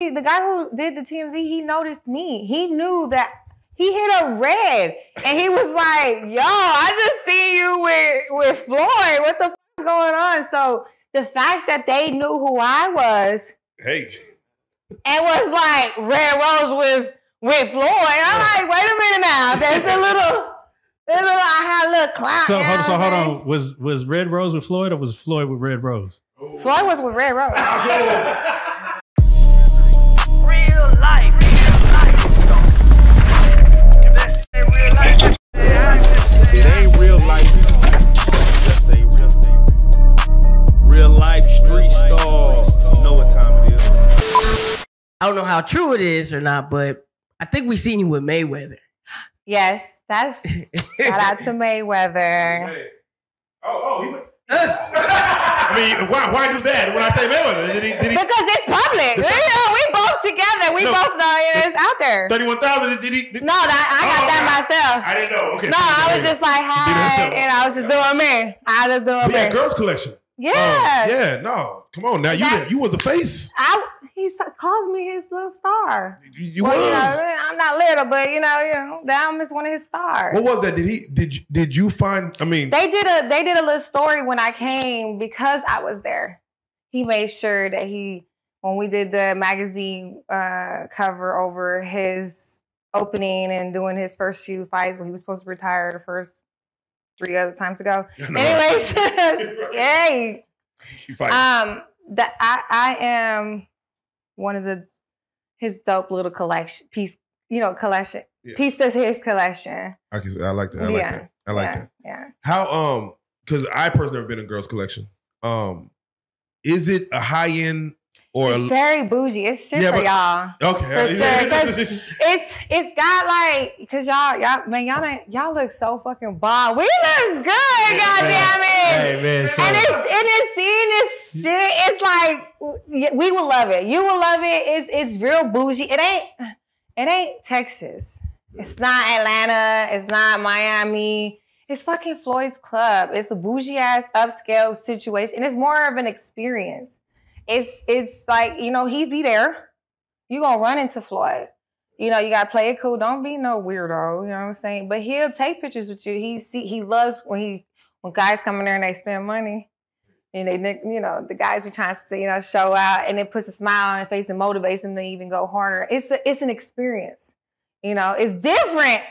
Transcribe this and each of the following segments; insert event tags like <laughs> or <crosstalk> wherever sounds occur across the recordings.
the guy who did the TMZ, he noticed me. He knew that he hit a red, and he was like, "Yo, I just seen you with with Floyd. What the f- is going on?" So the fact that they knew who I was Hey, and was like, "Red Rose was with Floyd," I'm like, "Wait a minute now. There's a little." there's a little I had a little clout. So you know hold, so hold on. Was was Red Rose with Floyd or was Floyd with Red Rose? Floyd was with Red Rose. <laughs> I don't know how true it is or not, but I think we've seen you with Mayweather. Yes, that's shout out to Mayweather. Hey. Oh, oh, he. <laughs> I mean, why, why do that? When I say Mayweather, did he? Did he? Because it's public. we, know, we both together. We No. both know it's out there. Thirty-one thousand. Did he? Did, No, that, I got Oh, that okay. myself. I didn't know. Okay. No, I was just like, hi, and I was just doing me. I was just doing But yeah, me. girls collection. Yeah. Um, yeah. No, come on now. You That- you was a face. I, he calls me his little star. You, well, was. you know, I'm not little, but you know, you know, Dom is one of his stars. what was that? Did he? Did you, did you find? I mean, They did a they did a little story when I came because I was there. He made sure that he when we did the magazine uh, cover over his opening and doing his first few fights when he was supposed to retire the first three other times ago. <laughs> No. Anyways, <laughs> <laughs> yay. Um, that I I am one of the his dope little collection piece, you know, collection Yes. piece of his collection. I can. I like that. I like Yeah. that. I like yeah, that. Yeah. How um because I personally have been in girls collection. Um is it a high end or It's a very bougie. It's shit Yeah, for but- y'all. okay? for sure, 'cause- <laughs> It's it's got like cause y'all y'all man y'all ain't- y'all look so fucking bomb. We look good, goddamn it. Hey man, so And it's and it's seeing this It's like we will love it. You will love it. It's it's real bougie. It ain't it ain't Texas. It's not Atlanta. It's not Miami. It's fucking Floyd's Club. It's a bougie ass upscale situation. And it's more of an experience. It's it's like, you know, he'd be there. You gonna run into Floyd. You know, you gotta play it cool. Don't be no weirdo. You know what I'm saying? But he'll take pictures with you. He see he loves when he when guys come in there and they spend money. And they, you know, the guys be trying to, you know, show out, and it puts a smile on their face and motivates them to even go harder. It's a, it's an experience, you know. It's different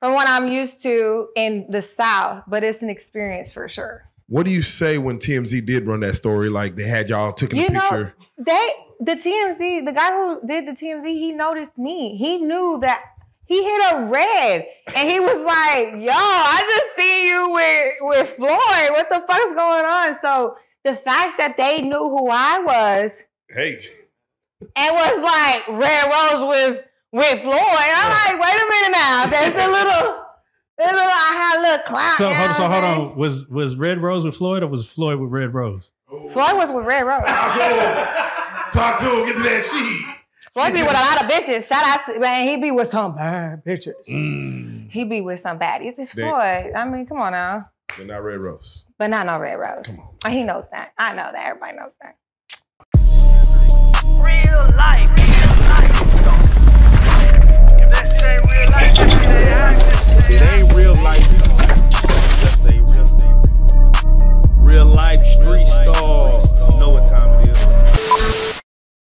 from what I'm used to in the South, but it's an experience for sure. what do you say when TMZ did run that story? Like they had y'all taking You a know, picture. They the TMZ, the guy who did the TMZ, he noticed me. He knew that he hit a red, and he was like, "Yo, I just seen you with with Floyd. What the fuck's going on?" So the fact that they knew who I was Hey, and was like, "Red Rose was with Floyd," I'm like, "Wait a minute now. There's a little." There's a little, I had a little clout. so you know hold, what so hold on. Was was Red Rose with Floyd or was Floyd with Red Rose? Floyd was with Red Rose. talk to him. Get to that sheet. Floyd be with a lot of bitches. Shout out to man, he be with some bad bitches. Mm, He be with some baddies. It's Floyd. I mean, come on now. But not Red Rose. But not no Red Rose. Come on. He knows that. I know that. Everybody knows that. Real life.